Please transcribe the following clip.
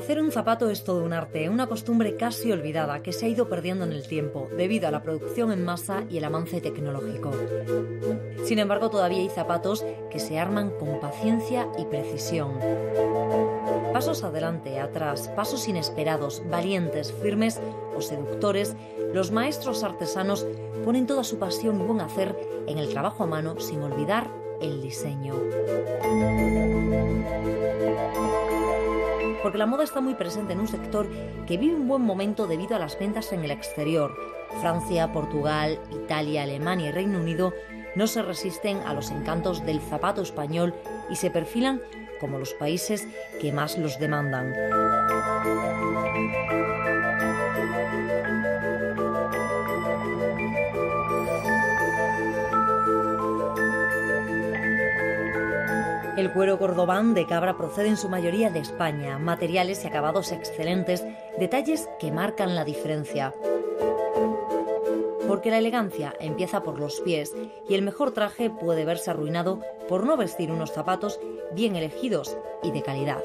Hacer un zapato es todo un arte, una costumbre casi olvidada que se ha ido perdiendo en el tiempo debido a la producción en masa y el avance tecnológico. Sin embargo, todavía hay zapatos que se arman con paciencia y precisión. Pasos adelante, atrás, pasos inesperados, valientes, firmes o seductores, los maestros artesanos ponen toda su pasión y buen hacer en el trabajo a mano sin olvidar el diseño porque la moda está muy presente en un sector que vive un buen momento debido a las ventas en el exterior. Francia, Portugal, Italia, Alemania y Reino Unido no se resisten a los encantos del zapato español y se perfilan como los países que más los demandan. El cuero cordobán de cabra procede en su mayoría de España, materiales y acabados excelentes, detalles que marcan la diferencia. Porque la elegancia empieza por los pies y el mejor traje puede verse arruinado por no vestir unos zapatos bien elegidos y de calidad.